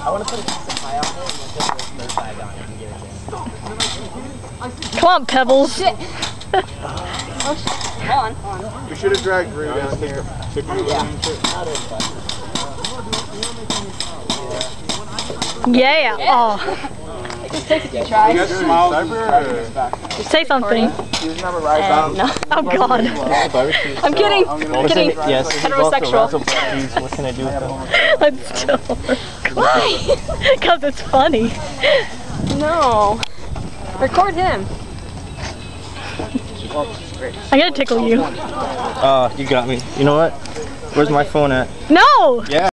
I want to put a piece of pie on it and then put the third bag on it and give it to him. Come on, Pebbles. Shit. oh, shit. Hold on, hold on. We should have dragged Rue down here. Yeah. Oh, Take a few You tries. got smiles cyber say something. He doesn't have a ride Um, no. Oh God. I'm kidding. I'm gonna I'm kidding. Yes. Heterosexual. What can I do with them? Let's chill. Why? Because it's funny. No. Record him. I'm gonna tickle you. Oh, you got me. You know what? Where's my phone at? No! Yeah.